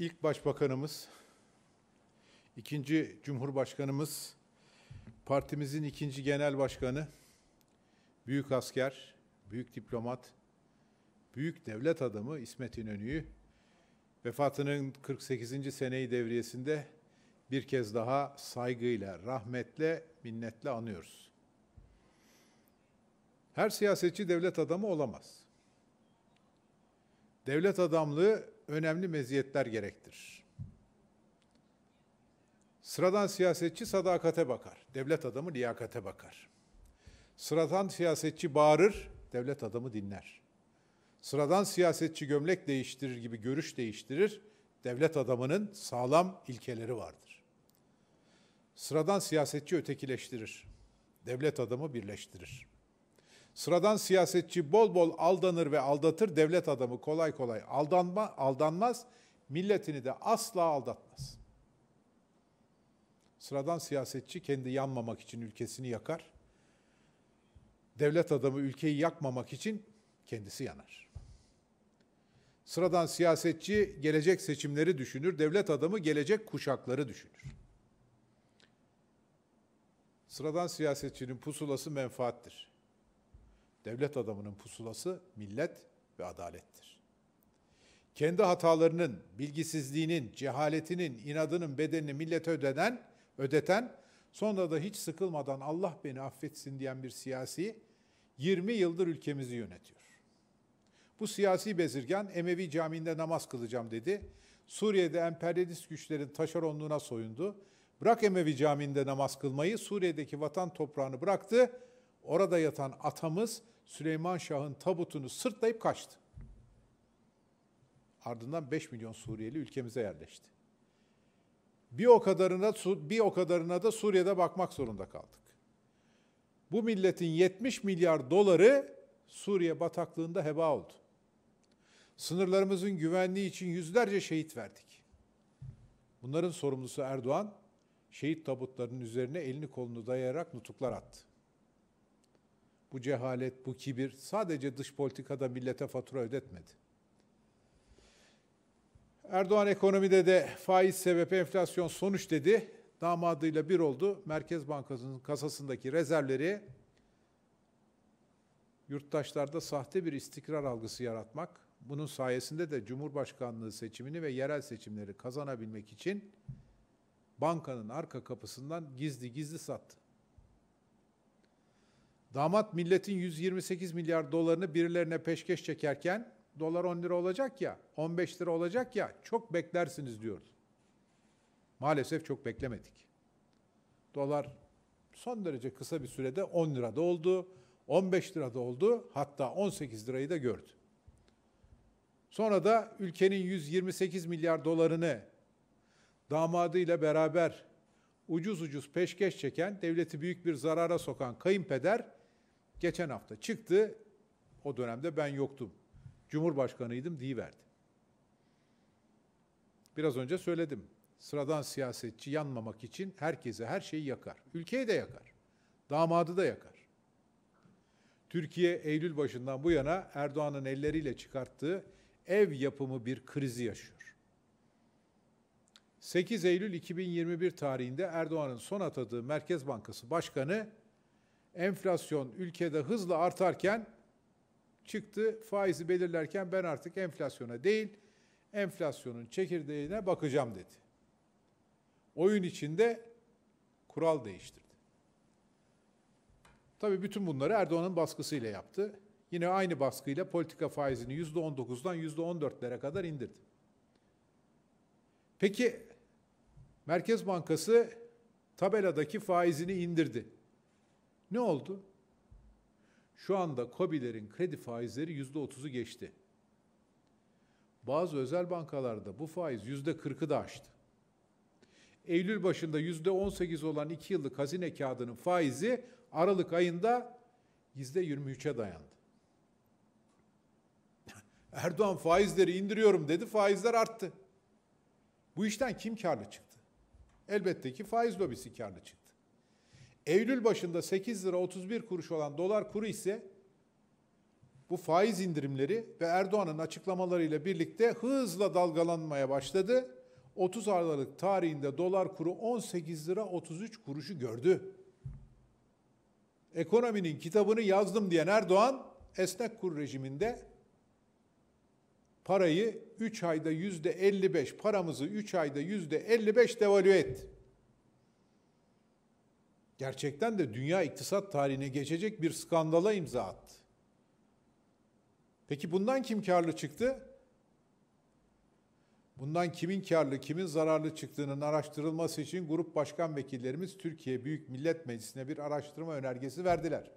ilk başbakanımız, ikinci cumhurbaşkanımız, partimizin ikinci genel başkanı, büyük asker, büyük diplomat, büyük devlet adamı İsmet İnönü'yü vefatının 48. seneyi devriyesinde bir kez daha saygıyla, rahmetle, minnetle anıyoruz. Her siyasetçi devlet adamı olamaz. Devlet adamlığı önemli meziyetler gerektirir. Sıradan siyasetçi sadakate bakar, devlet adamı liyakate bakar. Sıradan siyasetçi bağırır, devlet adamı dinler. Sıradan siyasetçi gömlek değiştirir gibi görüş değiştirir, devlet adamının sağlam ilkeleri vardır. Sıradan siyasetçi ötekileştirir, devlet adamı birleştirir. Sıradan siyasetçi bol bol aldanır ve aldatır, devlet adamı kolay kolay aldanma, aldanmaz, milletini de asla aldatmaz. Sıradan siyasetçi kendi yanmamak için ülkesini yakar. Devlet adamı ülkeyi yakmamak için kendisi yanar. Sıradan siyasetçi gelecek seçimleri düşünür, devlet adamı gelecek kuşakları düşünür. Sıradan siyasetçinin pusulası menfaattir. Devlet adamının pusulası millet ve adalettir. Kendi hatalarının, bilgisizliğinin, cehaletinin, inadının bedelini millete ödenen, ödeten, sonra da hiç sıkılmadan Allah beni affetsin diyen bir siyasi 20 yıldır ülkemizi yönetiyor. Bu siyasi bezirgan Emevi Camii'nde namaz kılacağım dedi. Suriye'de emperyalist güçlerin taşeronluğuna soyundu. Bırak Emevi Camii'nde namaz kılmayı, Suriye'deki vatan toprağını bıraktı. Orada yatan atamız Süleyman Şah'ın tabutunu sırtlayıp kaçtı. Ardından 5 milyon Suriyeli ülkemize yerleşti. Bir o kadarına bir o kadarına da Suriye'de bakmak zorunda kaldık. Bu milletin 70 milyar doları Suriye bataklığında heba oldu. Sınırlarımızın güvenliği için yüzlerce şehit verdik. Bunların sorumlusu Erdoğan, şehit tabutlarının üzerine elini kolunu dayayarak nutuklar attı. Bu cehalet, bu kibir sadece dış politikada millete fatura ödetmedi. Erdoğan ekonomide de faiz sebebi enflasyon sonuç dedi. Damadıyla bir oldu. Merkez Bankası'nın kasasındaki rezervleri yurttaşlarda sahte bir istikrar algısı yaratmak, bunun sayesinde de Cumhurbaşkanlığı seçimini ve yerel seçimleri kazanabilmek için bankanın arka kapısından gizli gizli sattı. Damat milletin 128 milyar dolarını birilerine peşkeş çekerken dolar 10 lira olacak ya, 15 lira olacak ya çok beklersiniz diyordu. Maalesef çok beklemedik. Dolar son derece kısa bir sürede 10 lirada oldu, 15 lirada oldu, hatta 18 lirayı da gördü. Sonra da ülkenin 128 milyar dolarını damadıyla beraber ucuz ucuz peşkeş çeken, devleti büyük bir zarara sokan kayınpeder geçen hafta çıktı. O dönemde ben yoktum. Cumhurbaşkanıydım verdi. Biraz önce söyledim. Sıradan siyasetçi yanmamak için herkese her şeyi yakar. Ülkeyi de yakar. Damadı da yakar. Türkiye Eylül başından bu yana Erdoğan'ın elleriyle çıkarttığı ev yapımı bir krizi yaşıyor. 8 Eylül 2021 tarihinde Erdoğan'ın son atadığı Merkez Bankası Başkanı enflasyon ülkede hızla artarken çıktı faizi belirlerken ben artık enflasyona değil enflasyonun çekirdeğine bakacağım dedi. Oyun içinde kural değiştirdi. Tabii bütün bunları Erdoğan'ın baskısıyla yaptı. Yine aynı baskıyla politika faizini %19'dan %14'lere kadar indirdi. Peki Merkez Bankası tabeladaki faizini indirdi. Ne oldu? Şu anda COBİ'lerin kredi faizleri yüzde otuzu geçti. Bazı özel bankalarda bu faiz yüzde kırkı da aştı. Eylül başında yüzde on sekiz olan iki yıllık hazine kağıdının faizi Aralık ayında yüzde yirmi üçe dayandı. Erdoğan faizleri indiriyorum dedi, faizler arttı. Bu işten kim karlı çıktı? Elbette ki faiz lobisi karlı çıktı. Eylül başında 8 lira 31 kuruş olan dolar kuru ise bu faiz indirimleri ve Erdoğan'ın açıklamalarıyla birlikte hızla dalgalanmaya başladı. 30 Aralık tarihinde dolar kuru 18 lira 33 kuruşu gördü. Ekonominin kitabını yazdım diyen Erdoğan esnek kur rejiminde parayı 3 ayda yüzde 55 paramızı 3 ayda yüzde 55 devalüe etti. Gerçekten de dünya iktisat tarihine geçecek bir skandala imza attı. Peki bundan kim karlı çıktı? Bundan kimin karlı, kimin zararlı çıktığının araştırılması için grup başkan vekillerimiz Türkiye Büyük Millet Meclisi'ne bir araştırma önergesi verdiler.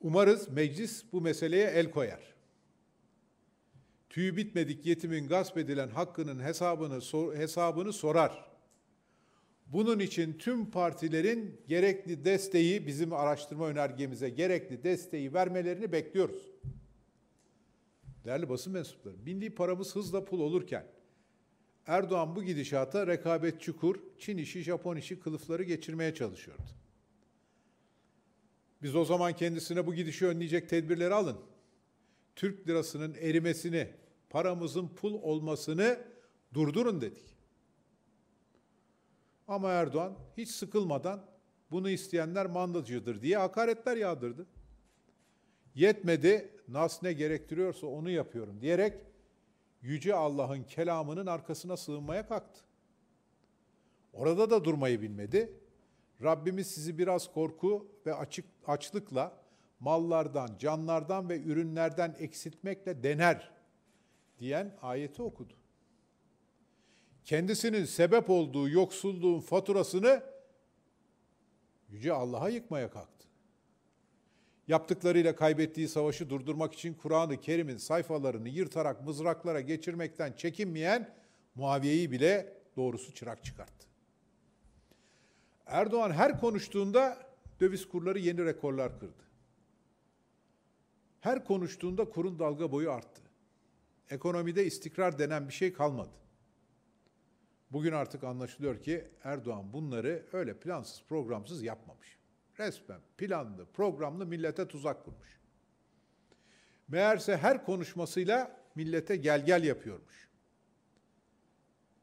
Umarız meclis bu meseleye el koyar. Tüyü bitmedik yetimin gasp edilen hakkının hesabını hesabını sorar. Bunun için tüm partilerin gerekli desteği bizim araştırma önergemize gerekli desteği vermelerini bekliyoruz. Değerli basın mensupları, milli paramız hızla pul olurken Erdoğan bu gidişata rekabetçi kur, Çin işi, Japon işi kılıfları geçirmeye çalışıyordu. Biz o zaman kendisine bu gidişi önleyecek tedbirleri alın. Türk lirasının erimesini, paramızın pul olmasını durdurun dedik. Ama Erdoğan hiç sıkılmadan bunu isteyenler mandacıdır diye hakaretler yağdırdı. Yetmedi, nas ne gerektiriyorsa onu yapıyorum diyerek Yüce Allah'ın kelamının arkasına sığınmaya kalktı. Orada da durmayı bilmedi. Rabbimiz sizi biraz korku ve açık açlıkla, mallardan, canlardan ve ürünlerden eksiltmekle dener diyen ayeti okudu. Kendisinin sebep olduğu yoksulluğun faturasını Yüce Allah'a yıkmaya kalktı. Yaptıklarıyla kaybettiği savaşı durdurmak için Kur'an-ı Kerim'in sayfalarını yırtarak mızraklara geçirmekten çekinmeyen Muaviye'yi bile doğrusu çırak çıkarttı. Erdoğan her konuştuğunda döviz kurları yeni rekorlar kırdı. Her konuştuğunda kurun dalga boyu arttı. Ekonomide istikrar denen bir şey kalmadı. Bugün artık anlaşılıyor ki Erdoğan bunları öyle plansız programsız yapmamış. Resmen planlı, programlı millete tuzak kurmuş. Meğerse her konuşmasıyla millete gel gel yapıyormuş.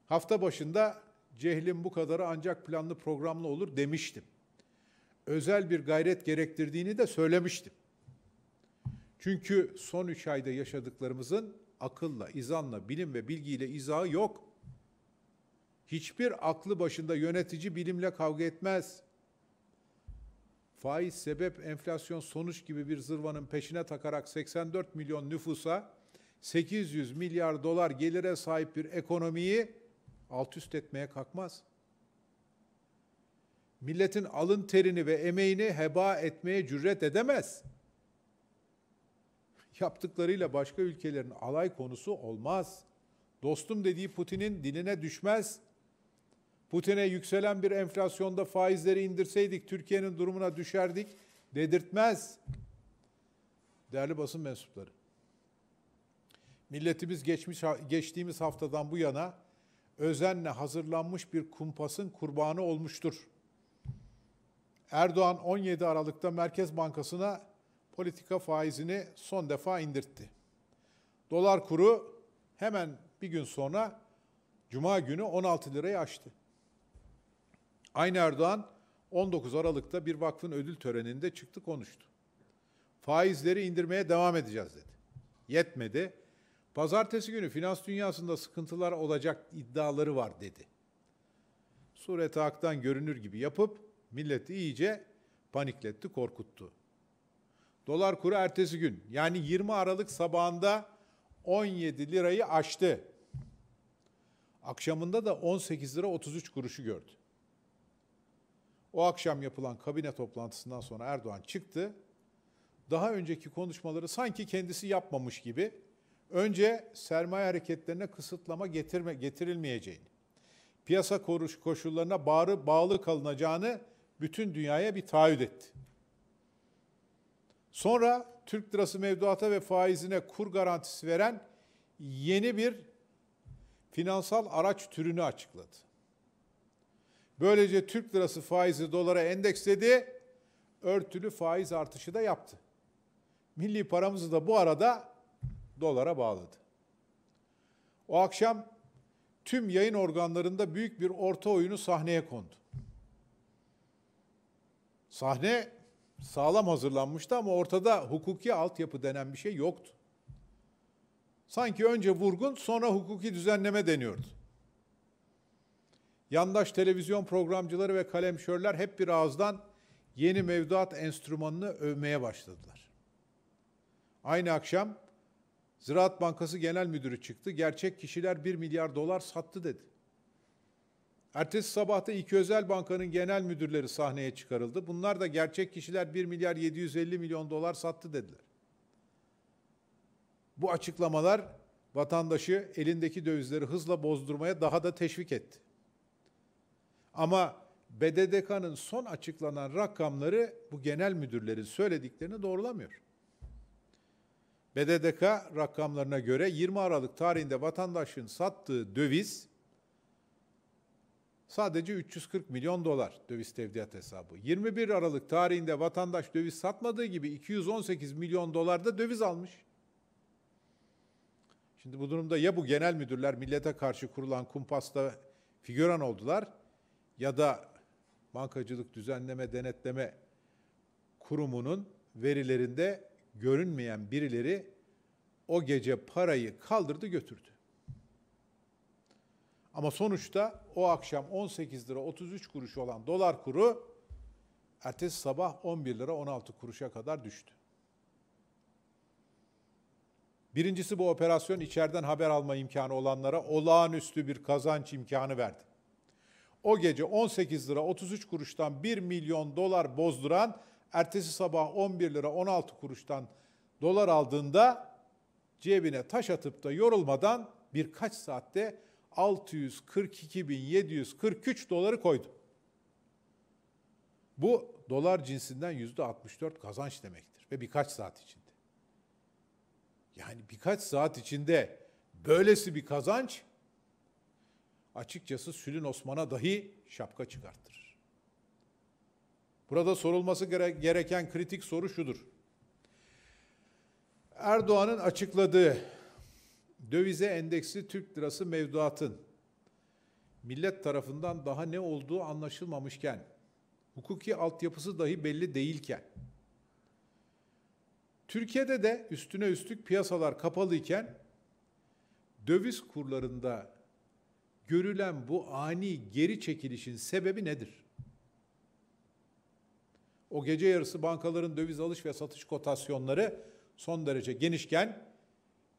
Hafta başında cehlin bu kadarı ancak planlı programlı olur demiştim. Özel bir gayret gerektirdiğini de söylemiştim. Çünkü son üç ayda yaşadıklarımızın akılla, izanla, bilim ve bilgiyle izahı yok. Hiçbir aklı başında yönetici bilimle kavga etmez. Faiz sebep enflasyon sonuç gibi bir zırvanın peşine takarak 84 milyon nüfusa 800 milyar dolar gelire sahip bir ekonomiyi alt üst etmeye kalkmaz. Milletin alın terini ve emeğini heba etmeye cüret edemez. Yaptıklarıyla başka ülkelerin alay konusu olmaz. Dostum dediği Putin'in diline düşmez. Putin'e yükselen bir enflasyonda faizleri indirseydik Türkiye'nin durumuna düşerdik dedirtmez. Değerli basın mensupları. Milletimiz geçmiş geçtiğimiz haftadan bu yana özenle hazırlanmış bir kumpasın kurbanı olmuştur. Erdoğan 17 Aralık'ta Merkez Bankası'na politika faizini son defa indirtti. Dolar kuru hemen bir gün sonra Cuma günü 16 lirayı aştı. Aynı Erdoğan 19 Aralık'ta bir vakfın ödül töreninde çıktı konuştu. Faizleri indirmeye devam edeceğiz dedi. Yetmedi. Pazartesi günü finans dünyasında sıkıntılar olacak iddiaları var dedi. Sureti Hak'tan görünür gibi yapıp milleti iyice panikletti, korkuttu. Dolar kuru ertesi gün yani 20 Aralık sabahında 17 lirayı aştı. Akşamında da 18 lira 33 kuruşu gördü. O akşam yapılan kabine toplantısından sonra Erdoğan çıktı. Daha önceki konuşmaları sanki kendisi yapmamış gibi önce sermaye hareketlerine kısıtlama getirme getirilmeyeceğini, piyasa koşullarına bağlı, bağlı kalınacağını bütün dünyaya bir taahhüt etti. Sonra Türk lirası mevduata ve faizine kur garantisi veren yeni bir finansal araç türünü açıkladı. Böylece Türk lirası faizi dolara endeksledi. örtülü faiz artışı da yaptı. Milli paramızı da bu arada dolara bağladı. O akşam tüm yayın organlarında büyük bir orta oyunu sahneye kondu. Sahne sağlam hazırlanmıştı ama ortada hukuki altyapı denen bir şey yoktu. Sanki önce vurgun sonra hukuki düzenleme deniyordu. Yandaş televizyon programcıları ve kalemşörler hep bir ağızdan yeni mevduat enstrümanını övmeye başladılar. Aynı akşam Ziraat Bankası Genel Müdürü çıktı. Gerçek kişiler 1 milyar dolar sattı dedi. Ertesi sabahta iki özel bankanın genel müdürleri sahneye çıkarıldı. Bunlar da gerçek kişiler 1 milyar 750 milyon dolar sattı dediler. Bu açıklamalar vatandaşı elindeki dövizleri hızla bozdurmaya daha da teşvik etti. Ama BDDK'nın son açıklanan rakamları bu genel müdürlerin söylediklerini doğrulamıyor. BDDK rakamlarına göre 20 Aralık tarihinde vatandaşın sattığı döviz sadece 340 milyon dolar döviz tevdiat hesabı. 21 Aralık tarihinde vatandaş döviz satmadığı gibi 218 milyon dolar da döviz almış. Şimdi bu durumda ya bu genel müdürler millete karşı kurulan kumpasta figüran oldular ya da bankacılık düzenleme denetleme kurumunun verilerinde görünmeyen birileri o gece parayı kaldırdı götürdü. Ama sonuçta o akşam 18 lira 33 kuruş olan dolar kuru ertesi sabah 11 lira 16 kuruşa kadar düştü. Birincisi bu operasyon içeriden haber alma imkanı olanlara olağanüstü bir kazanç imkanı verdi. O gece 18 lira 33 kuruştan 1 milyon dolar bozduran ertesi sabah 11 lira 16 kuruştan dolar aldığında cebine taş atıp da yorulmadan birkaç saatte 642.743 doları koydu. Bu dolar cinsinden yüzde 64 kazanç demektir ve birkaç saat içinde. Yani birkaç saat içinde böylesi bir kazanç açıkçası Sülün Osman'a dahi şapka çıkartır. Burada sorulması gereken kritik soru şudur. Erdoğan'ın açıkladığı dövize endeksli Türk lirası mevduatın millet tarafından daha ne olduğu anlaşılmamışken, hukuki altyapısı dahi belli değilken, Türkiye'de de üstüne üstlük piyasalar kapalıyken döviz kurlarında görülen bu ani geri çekilişin sebebi nedir? O gece yarısı bankaların döviz alış ve satış kotasyonları son derece genişken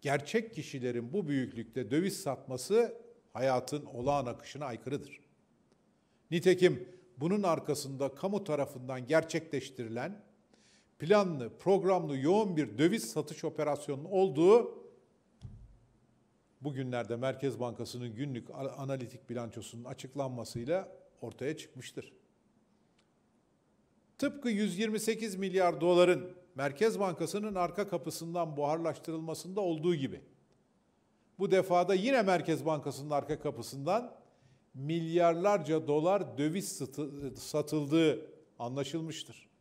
gerçek kişilerin bu büyüklükte döviz satması hayatın olağan akışına aykırıdır. Nitekim bunun arkasında kamu tarafından gerçekleştirilen planlı, programlı, yoğun bir döviz satış operasyonunun olduğu bugünlerde Merkez Bankası'nın günlük analitik bilançosunun açıklanmasıyla ortaya çıkmıştır. Tıpkı 128 milyar doların Merkez Bankası'nın arka kapısından buharlaştırılmasında olduğu gibi. Bu defada yine Merkez Bankası'nın arka kapısından milyarlarca dolar döviz satıldığı anlaşılmıştır.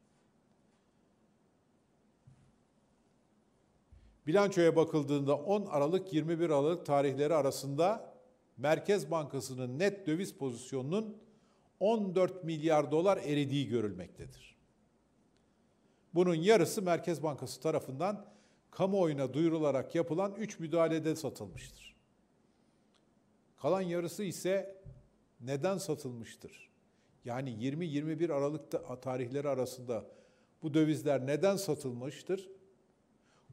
Bilançoya bakıldığında 10 Aralık 21 Aralık tarihleri arasında Merkez Bankası'nın net döviz pozisyonunun 14 milyar dolar eridiği görülmektedir. Bunun yarısı Merkez Bankası tarafından kamuoyuna duyurularak yapılan 3 müdahalede satılmıştır. Kalan yarısı ise neden satılmıştır? Yani 20-21 Aralık tarihleri arasında bu dövizler neden satılmıştır?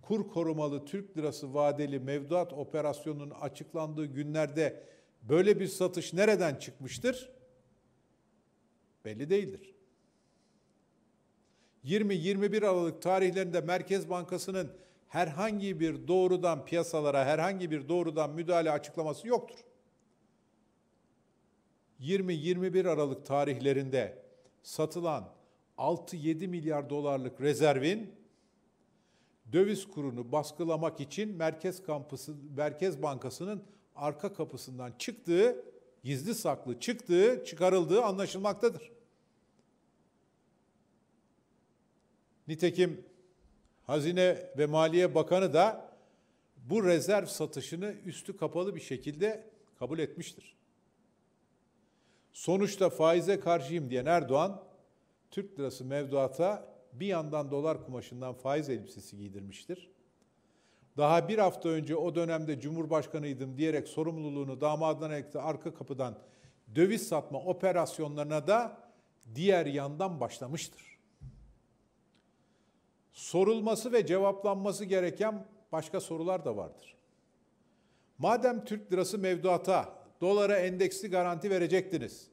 Kur korumalı Türk lirası vadeli mevduat operasyonunun açıklandığı günlerde böyle bir satış nereden çıkmıştır? Belli değildir. 20-21 Aralık tarihlerinde Merkez Bankası'nın herhangi bir doğrudan piyasalara herhangi bir doğrudan müdahale açıklaması yoktur. 20-21 Aralık tarihlerinde satılan 6-7 milyar dolarlık rezervin döviz kurunu baskılamak için Merkez Kampısı Merkez Bankası'nın arka kapısından çıktığı, gizli saklı çıktığı, çıkarıldığı anlaşılmaktadır. Nitekim Hazine ve Maliye Bakanı da bu rezerv satışını üstü kapalı bir şekilde kabul etmiştir. Sonuçta faize karşıyım diyen Erdoğan, Türk lirası mevduata bir yandan dolar kumaşından faiz elbisesi giydirmiştir. Daha bir hafta önce o dönemde Cumhurbaşkanıydım diyerek sorumluluğunu damadına ekti arka kapıdan döviz satma operasyonlarına da diğer yandan başlamıştır. Sorulması ve cevaplanması gereken başka sorular da vardır. Madem Türk lirası mevduata, dolara endeksli garanti verecektiniz.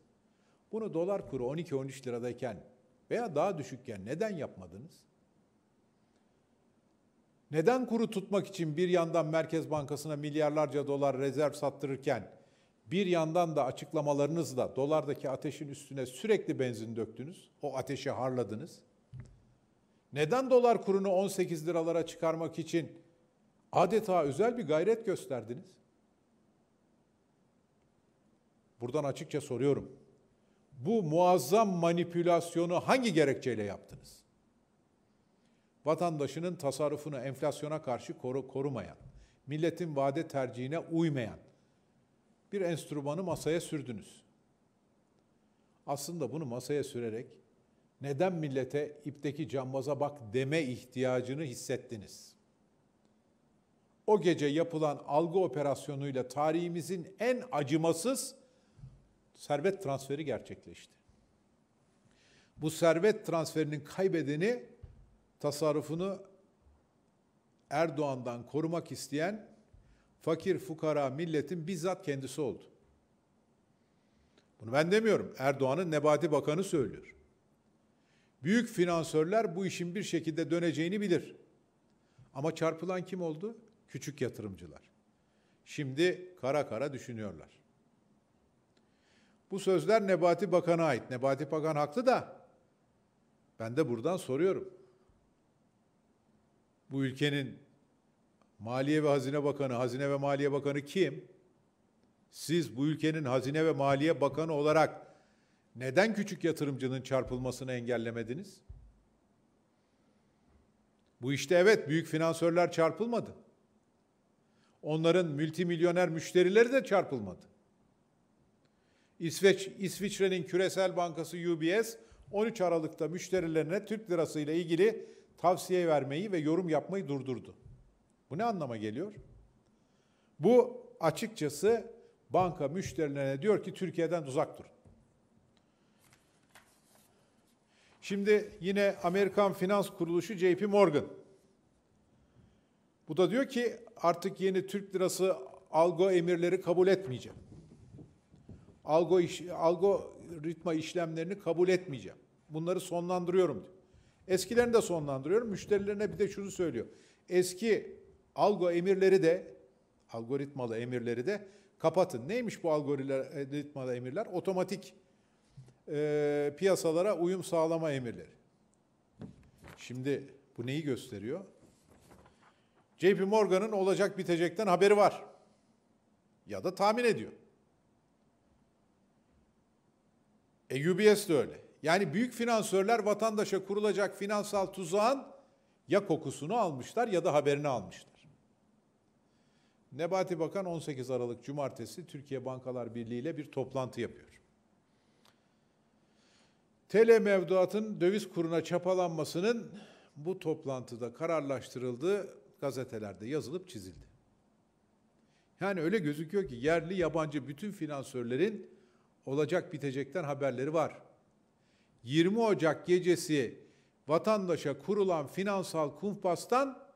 Bunu dolar kuru 12-13 liradayken veya daha düşükken neden yapmadınız? Neden kuru tutmak için bir yandan Merkez Bankası'na milyarlarca dolar rezerv sattırırken bir yandan da açıklamalarınızla dolardaki ateşin üstüne sürekli benzin döktünüz, o ateşi harladınız? Neden dolar kurunu 18 liralara çıkarmak için adeta özel bir gayret gösterdiniz? Buradan açıkça soruyorum. Bu muazzam manipülasyonu hangi gerekçeyle yaptınız? Vatandaşının tasarrufunu enflasyona karşı koru, korumayan, milletin vade tercihine uymayan bir enstrümanı masaya sürdünüz. Aslında bunu masaya sürerek neden millete ipteki cambaza bak deme ihtiyacını hissettiniz? O gece yapılan algı operasyonuyla tarihimizin en acımasız servet transferi gerçekleşti. Bu servet transferinin kaybedeni tasarrufunu Erdoğan'dan korumak isteyen fakir fukara milletin bizzat kendisi oldu. Bunu ben demiyorum. Erdoğan'ın Nebati Bakanı söylüyor. Büyük finansörler bu işin bir şekilde döneceğini bilir. Ama çarpılan kim oldu? Küçük yatırımcılar. Şimdi kara kara düşünüyorlar. Bu sözler Nebati Bakan'a ait. Nebati Bakan haklı da ben de buradan soruyorum. Bu ülkenin Maliye ve Hazine Bakanı, Hazine ve Maliye Bakanı kim? Siz bu ülkenin Hazine ve Maliye Bakanı olarak neden küçük yatırımcının çarpılmasını engellemediniz? Bu işte evet büyük finansörler çarpılmadı. Onların multimilyoner müşterileri de çarpılmadı. İsveç İsviçre'nin küresel bankası UBS 13 Aralık'ta müşterilerine Türk lirası ile ilgili tavsiye vermeyi ve yorum yapmayı durdurdu. Bu ne anlama geliyor? Bu açıkçası banka müşterilerine diyor ki Türkiye'den uzak durun. Şimdi yine Amerikan Finans Kuruluşu JP Morgan. Bu da diyor ki artık yeni Türk lirası algo emirleri kabul etmeyeceğim. Algo iş, algoritma işlemlerini kabul etmeyeceğim. Bunları sonlandırıyorum diyor. Eskilerini de sonlandırıyorum. Müşterilerine bir de şunu söylüyor. Eski algo emirleri de algoritmalı emirleri de kapatın. Neymiş bu algoritmalı emirler? Otomatik e, piyasalara uyum sağlama emirleri. Şimdi bu neyi gösteriyor? JP Morgan'ın olacak bitecekten haberi var. Ya da tahmin ediyor. E UBS de öyle. Yani büyük finansörler vatandaşa kurulacak finansal tuzağın ya kokusunu almışlar ya da haberini almışlar. Nebati Bakan 18 Aralık Cumartesi Türkiye Bankalar Birliği ile bir toplantı yapıyor. TL mevduatın döviz kuruna çapalanmasının bu toplantıda kararlaştırıldığı gazetelerde yazılıp çizildi. Yani öyle gözüküyor ki yerli yabancı bütün finansörlerin olacak bitecekten haberleri var. 20 Ocak gecesi vatandaşa kurulan finansal kumpastan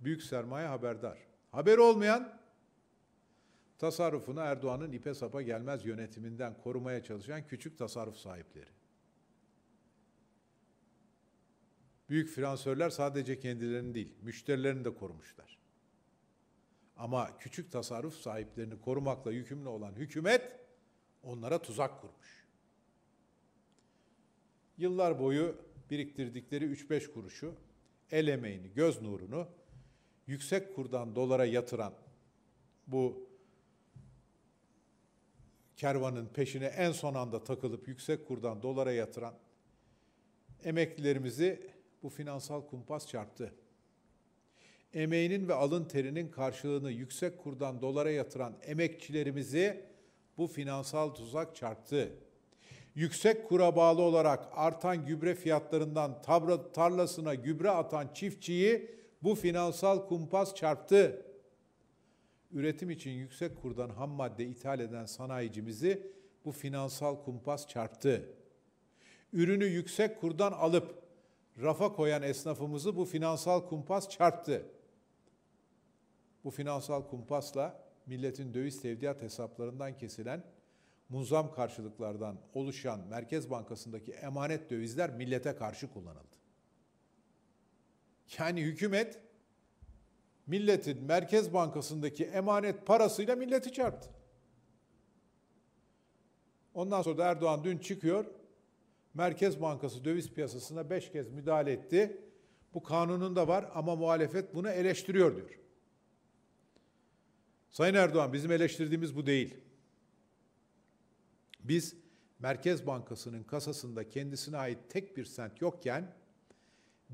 büyük sermaye haberdar. Haber olmayan tasarrufunu Erdoğan'ın ipe sapa gelmez yönetiminden korumaya çalışan küçük tasarruf sahipleri. Büyük finansörler sadece kendilerini değil, müşterilerini de korumuşlar. Ama küçük tasarruf sahiplerini korumakla yükümlü olan hükümet onlara tuzak kurmuş. Yıllar boyu biriktirdikleri 3-5 kuruşu, el emeğini, göz nurunu yüksek kurdan dolara yatıran bu kervanın peşine en son anda takılıp yüksek kurdan dolara yatıran emeklilerimizi bu finansal kumpas çarptı. Emeğinin ve alın terinin karşılığını yüksek kurdan dolara yatıran emekçilerimizi bu finansal tuzak çarptı. Yüksek kura bağlı olarak artan gübre fiyatlarından tabra, tarlasına gübre atan çiftçiyi bu finansal kumpas çarptı. Üretim için yüksek kurdan ham madde ithal eden sanayicimizi bu finansal kumpas çarptı. Ürünü yüksek kurdan alıp rafa koyan esnafımızı bu finansal kumpas çarptı. Bu finansal kumpasla milletin döviz tevdiat hesaplarından kesilen munzam karşılıklardan oluşan Merkez Bankası'ndaki emanet dövizler millete karşı kullanıldı. Yani hükümet milletin Merkez Bankası'ndaki emanet parasıyla milleti çarptı. Ondan sonra da Erdoğan dün çıkıyor, Merkez Bankası döviz piyasasına beş kez müdahale etti. Bu kanunun da var ama muhalefet bunu eleştiriyor diyor. Sayın Erdoğan bizim eleştirdiğimiz bu değil. Biz Merkez Bankası'nın kasasında kendisine ait tek bir sent yokken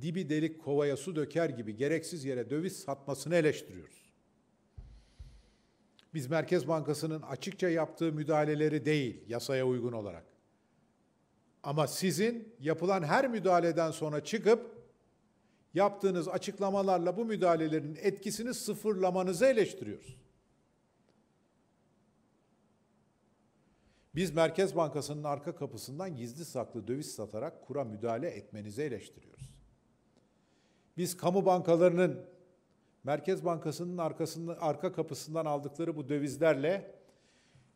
dibi delik kovaya su döker gibi gereksiz yere döviz satmasını eleştiriyoruz. Biz Merkez Bankası'nın açıkça yaptığı müdahaleleri değil yasaya uygun olarak. Ama sizin yapılan her müdahaleden sonra çıkıp yaptığınız açıklamalarla bu müdahalelerin etkisini sıfırlamanızı eleştiriyoruz. Biz Merkez Bankası'nın arka kapısından gizli saklı döviz satarak kura müdahale etmenizi eleştiriyoruz. Biz kamu bankalarının Merkez Bankası'nın arkasında arka kapısından aldıkları bu dövizlerle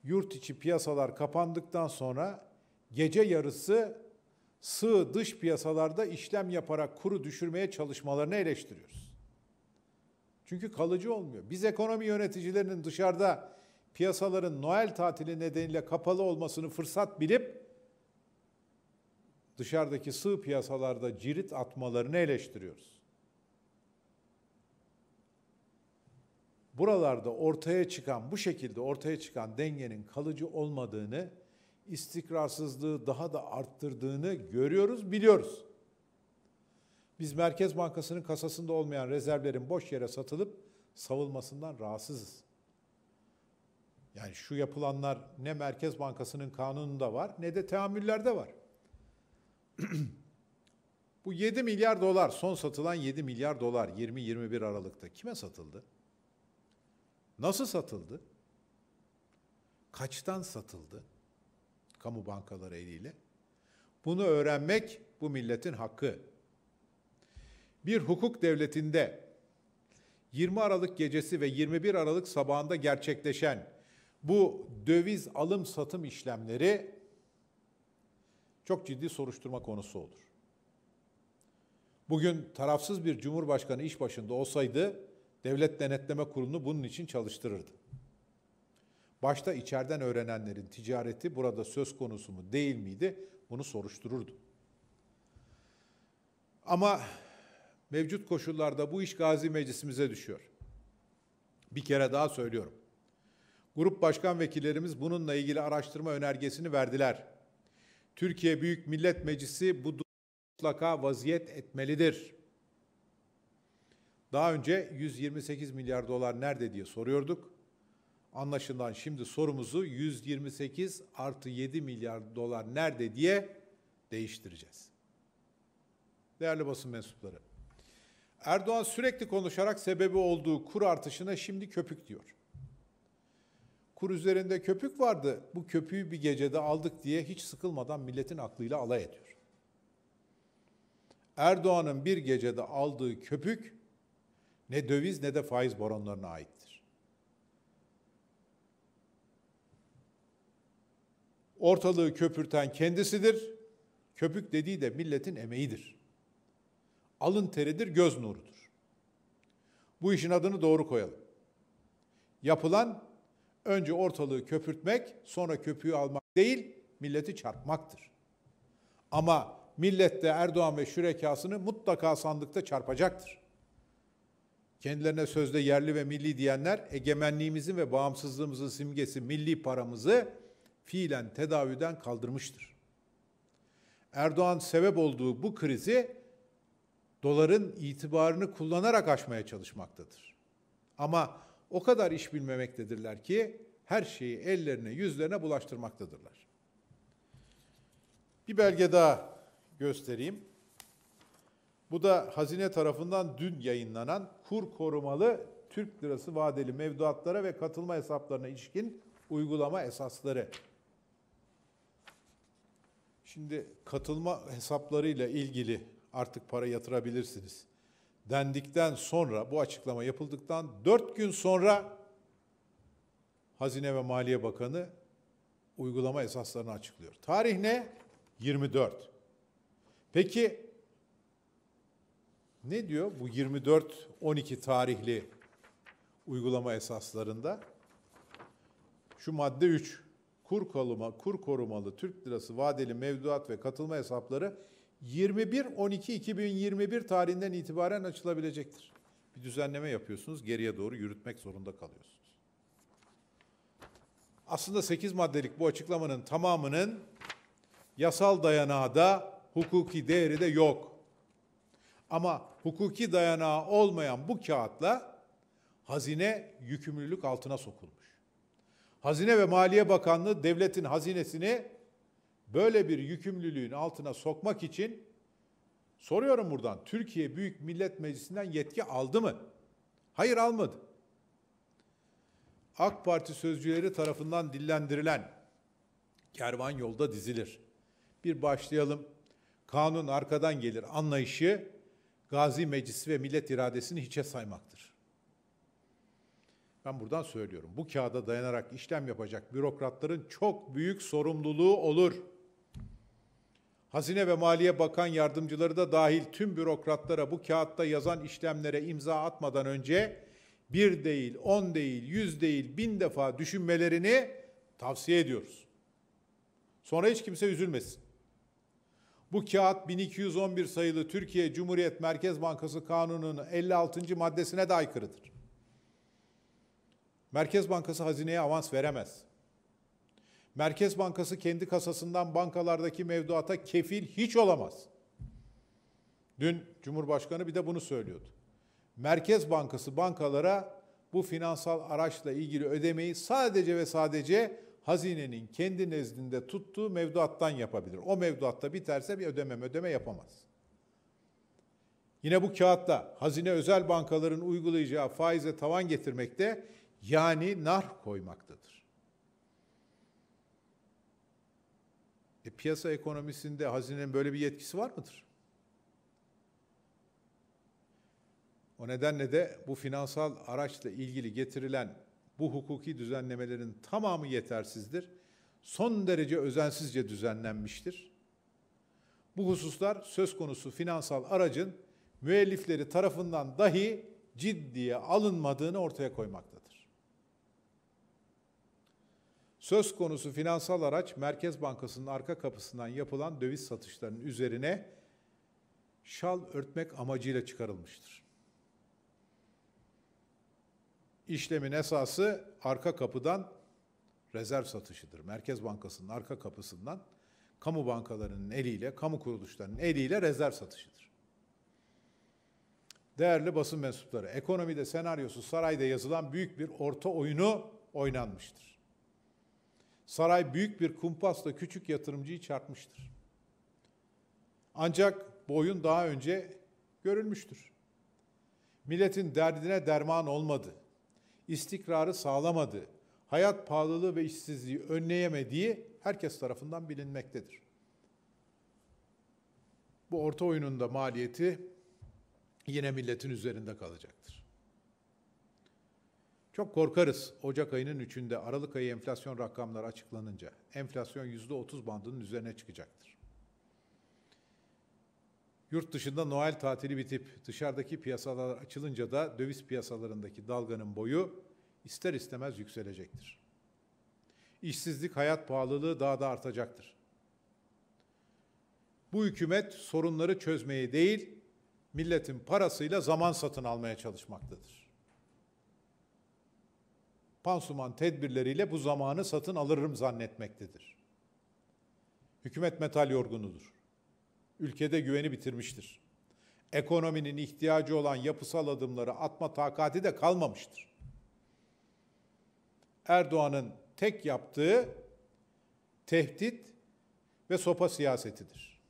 yurt içi piyasalar kapandıktan sonra gece yarısı sığ dış piyasalarda işlem yaparak kuru düşürmeye çalışmalarını eleştiriyoruz. Çünkü kalıcı olmuyor. Biz ekonomi yöneticilerinin dışarıda piyasaların Noel tatili nedeniyle kapalı olmasını fırsat bilip dışarıdaki sığ piyasalarda cirit atmalarını eleştiriyoruz. Buralarda ortaya çıkan, bu şekilde ortaya çıkan dengenin kalıcı olmadığını, istikrarsızlığı daha da arttırdığını görüyoruz, biliyoruz. Biz Merkez Bankası'nın kasasında olmayan rezervlerin boş yere satılıp savulmasından rahatsızız. Yani şu yapılanlar ne Merkez Bankası'nın kanununda var ne de teamüllerde var. Bu 7 milyar dolar, son satılan 7 milyar dolar 20-21 Aralık'ta kime satıldı? Nasıl satıldı? Kaçtan satıldı? Kamu bankaları eliyle. Bunu öğrenmek bu milletin hakkı. Bir hukuk devletinde 20 Aralık gecesi ve 21 Aralık sabahında gerçekleşen bu döviz alım satım işlemleri çok ciddi soruşturma konusu olur. Bugün tarafsız bir cumhurbaşkanı iş başında olsaydı Devlet Denetleme Kurulu'nu bunun için çalıştırırdı. Başta içeriden öğrenenlerin ticareti burada söz konusu mu değil miydi bunu soruştururdu. Ama mevcut koşullarda bu iş Gazi Meclisimize düşüyor. Bir kere daha söylüyorum. Grup başkan vekillerimiz bununla ilgili araştırma önergesini verdiler. Türkiye Büyük Millet Meclisi bu mutlaka vaziyet etmelidir. Daha önce 128 milyar dolar nerede diye soruyorduk. Anlaşılan şimdi sorumuzu 128 artı 7 milyar dolar nerede diye değiştireceğiz. Değerli basın mensupları, Erdoğan sürekli konuşarak sebebi olduğu kur artışına şimdi köpük diyor. Kur üzerinde köpük vardı. Bu köpüğü bir gecede aldık diye hiç sıkılmadan milletin aklıyla alay ediyor. Erdoğan'ın bir gecede aldığı köpük ne döviz ne de faiz boronlarına aittir. Ortalığı köpürten kendisidir. Köpük dediği de milletin emeğidir. Alın teridir, göz nurudur. Bu işin adını doğru koyalım. Yapılan önce ortalığı köpürtmek, sonra köpüğü almak değil, milleti çarpmaktır. Ama millet de Erdoğan ve şürekasını mutlaka sandıkta çarpacaktır. Kendilerine sözde yerli ve milli diyenler egemenliğimizin ve bağımsızlığımızın simgesi milli paramızı fiilen tedavüden kaldırmıştır. Erdoğan sebep olduğu bu krizi doların itibarını kullanarak aşmaya çalışmaktadır. Ama o kadar iş bilmemektedirler ki her şeyi ellerine yüzlerine bulaştırmaktadırlar. Bir belge daha göstereyim. Bu da hazine tarafından dün yayınlanan kur korumalı Türk lirası vadeli mevduatlara ve katılma hesaplarına ilişkin uygulama esasları. Şimdi katılma hesaplarıyla ilgili artık para yatırabilirsiniz. Dendikten sonra bu açıklama yapıldıktan 4 gün sonra Hazine ve Maliye Bakanı uygulama esaslarını açıklıyor. Tarih ne? 24. Peki ne diyor bu 24-12 tarihli uygulama esaslarında? Şu madde 3. Kur koruma, kur korumalı Türk lirası vadeli mevduat ve katılma hesapları 21-12-2021 tarihinden itibaren açılabilecektir. Bir düzenleme yapıyorsunuz, geriye doğru yürütmek zorunda kalıyorsunuz. Aslında 8 maddelik bu açıklamanın tamamının yasal dayanağı da hukuki değeri de yok. Ama hukuki dayanağı olmayan bu kağıtla hazine yükümlülük altına sokulmuş. Hazine ve Maliye Bakanlığı devletin hazinesini böyle bir yükümlülüğün altına sokmak için soruyorum buradan Türkiye Büyük Millet Meclisi'nden yetki aldı mı? Hayır almadı. AK Parti sözcüleri tarafından dillendirilen kervan yolda dizilir. Bir başlayalım. Kanun arkadan gelir anlayışı Gazi Meclisi ve millet iradesini hiçe saymaktır. Ben buradan söylüyorum. Bu kağıda dayanarak işlem yapacak bürokratların çok büyük sorumluluğu olur. Hazine ve Maliye Bakan yardımcıları da dahil tüm bürokratlara bu kağıtta yazan işlemlere imza atmadan önce bir değil, on değil, yüz değil, bin defa düşünmelerini tavsiye ediyoruz. Sonra hiç kimse üzülmesin. Bu kağıt 1211 sayılı Türkiye Cumhuriyet Merkez Bankası Kanunu'nun 56. maddesine de aykırıdır. Merkez Bankası hazineye avans veremez. Merkez Bankası kendi kasasından bankalardaki mevduata kefil hiç olamaz. Dün Cumhurbaşkanı bir de bunu söylüyordu. Merkez Bankası bankalara bu finansal araçla ilgili ödemeyi sadece ve sadece hazinenin kendi nezdinde tuttuğu mevduattan yapabilir. O mevduatta biterse bir ödeme ödeme yapamaz. Yine bu kağıtla hazine özel bankaların uygulayacağı faize tavan getirmekte yani nar koymaktadır. E, piyasa ekonomisinde hazinenin böyle bir yetkisi var mıdır? O nedenle de bu finansal araçla ilgili getirilen bu hukuki düzenlemelerin tamamı yetersizdir. Son derece özensizce düzenlenmiştir. Bu hususlar söz konusu finansal aracın müellifleri tarafından dahi ciddiye alınmadığını ortaya koymaktadır. Söz konusu finansal araç Merkez Bankası'nın arka kapısından yapılan döviz satışlarının üzerine şal örtmek amacıyla çıkarılmıştır. İşlemin esası arka kapıdan rezerv satışıdır. Merkez Bankası'nın arka kapısından kamu bankalarının eliyle, kamu kuruluşlarının eliyle rezerv satışıdır. Değerli basın mensupları, ekonomide senaryosu sarayda yazılan büyük bir orta oyunu oynanmıştır. Saray büyük bir kumpasla küçük yatırımcıyı çarpmıştır. Ancak bu oyun daha önce görülmüştür. Milletin derdine derman olmadı istikrarı sağlamadığı, hayat pahalılığı ve işsizliği önleyemediği herkes tarafından bilinmektedir. Bu orta oyunun da maliyeti yine milletin üzerinde kalacaktır. Çok korkarız Ocak ayının 3'ünde Aralık ayı enflasyon rakamları açıklanınca enflasyon %30 bandının üzerine çıkacaktır. Yurt dışında Noel tatili bitip dışarıdaki piyasalar açılınca da döviz piyasalarındaki dalganın boyu ister istemez yükselecektir. İşsizlik, hayat pahalılığı daha da artacaktır. Bu hükümet sorunları çözmeye değil, milletin parasıyla zaman satın almaya çalışmaktadır. Pansuman tedbirleriyle bu zamanı satın alırım zannetmektedir. Hükümet metal yorgunudur. ülkede güveni bitirmiştir. Ekonominin ihtiyacı olan yapısal adımları atma takati de kalmamıştır. Erdoğan'ın tek yaptığı tehdit ve sopa siyasetidir.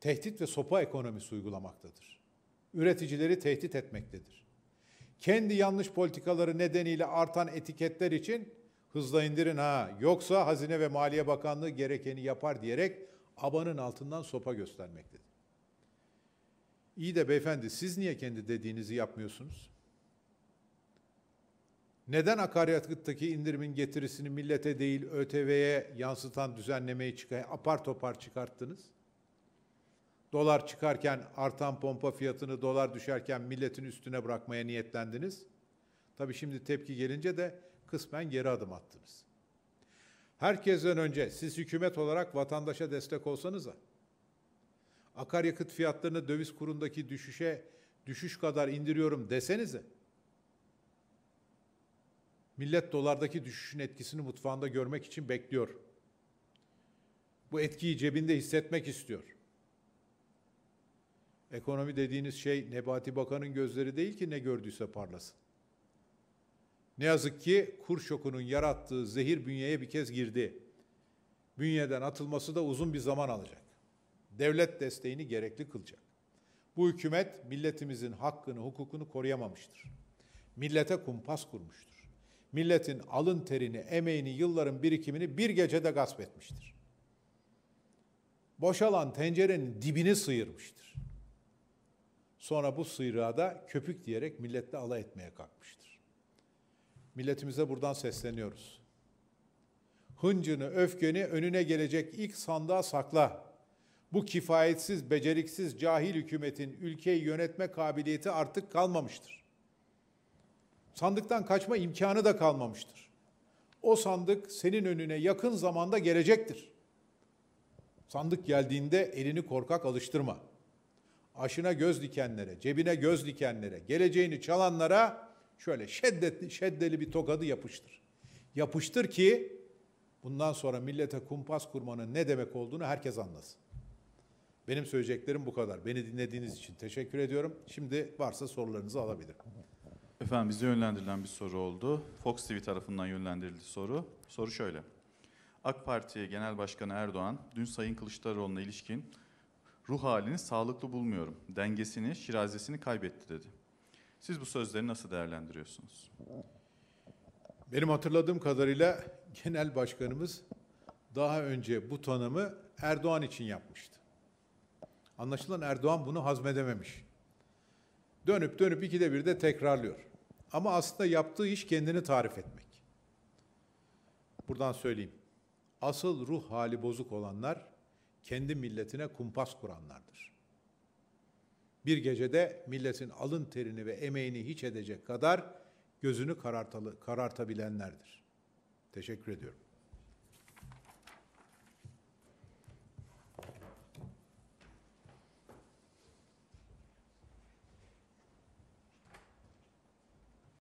Tehdit ve sopa ekonomisi uygulamaktadır. Üreticileri tehdit etmektedir. Kendi yanlış politikaları nedeniyle artan etiketler için hızla indirin ha yoksa Hazine ve Maliye Bakanlığı gerekeni yapar diyerek abanın altından sopa göstermektedir. İyi de beyefendi siz niye kendi dediğinizi yapmıyorsunuz? Neden akaryakıttaki indirimin getirisini millete değil ÖTV'ye yansıtan düzenlemeyi çıkar, apar topar çıkarttınız? Dolar çıkarken artan pompa fiyatını, dolar düşerken milletin üstüne bırakmaya niyetlendiniz. Tabii şimdi tepki gelince de kısmen geri adım attınız. Herkesten önce siz hükümet olarak vatandaşa destek olsanıza, akaryakıt fiyatlarını döviz kurundaki düşüşe düşüş kadar indiriyorum desenize, millet dolardaki düşüşün etkisini mutfağında görmek için bekliyor. Bu etkiyi cebinde hissetmek istiyor. Ekonomi dediğiniz şey Nebati Bakan'ın gözleri değil ki ne gördüyse parlasın. Ne yazık ki kur şokunun yarattığı zehir bünyeye bir kez girdi. Bünyeden atılması da uzun bir zaman alacak. Devlet desteğini gerekli kılacak. Bu hükümet milletimizin hakkını, hukukunu koruyamamıştır. Millete kumpas kurmuştur. Milletin alın terini, emeğini, yılların birikimini bir gecede gasp etmiştir. Boşalan tencerenin dibini sıyırmıştır. Sonra bu sıyrığa da köpük diyerek milletle alay etmeye kalkmıştır. Milletimize buradan sesleniyoruz. Hıncını, öfkeni önüne gelecek ilk sandığa sakla. Bu kifayetsiz, beceriksiz, cahil hükümetin ülkeyi yönetme kabiliyeti artık kalmamıştır. Sandıktan kaçma imkanı da kalmamıştır. O sandık senin önüne yakın zamanda gelecektir. Sandık geldiğinde elini korkak alıştırma. Aşına göz dikenlere, cebine göz dikenlere, geleceğini çalanlara şöyle şiddetli, şeddeli bir tokadı yapıştır. Yapıştır ki bundan sonra millete kumpas kurmanın ne demek olduğunu herkes anlasın. Benim söyleyeceklerim bu kadar. Beni dinlediğiniz için teşekkür ediyorum. Şimdi varsa sorularınızı alabilirim. Efendim bize yönlendirilen bir soru oldu. Fox TV tarafından yönlendirildi soru. Soru şöyle. AK Parti Genel Başkanı Erdoğan dün Sayın Kılıçdaroğlu'na ilişkin ruh halini sağlıklı bulmuyorum. Dengesini, şirazesini kaybetti dedi. Siz bu sözleri nasıl değerlendiriyorsunuz? Benim hatırladığım kadarıyla genel başkanımız daha önce bu tanımı Erdoğan için yapmıştı. Anlaşılan Erdoğan bunu hazmedememiş. Dönüp dönüp ikide bir de tekrarlıyor. Ama aslında yaptığı iş kendini tarif etmek. Buradan söyleyeyim. Asıl ruh hali bozuk olanlar kendi milletine kumpas kuranlardır. Bir gecede milletin alın terini ve emeğini hiç edecek kadar gözünü karartalı, karartabilenlerdir. Teşekkür ediyorum.